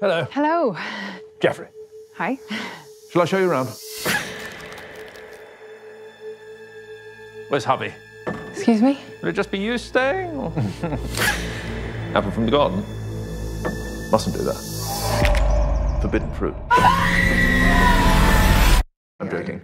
Hello. Hello. Geoffrey. Hi. Shall I show you around? Where's hubby? Excuse me? Will it just be you staying? Apple from the garden? Mustn't do that. Forbidden fruit. I'm joking.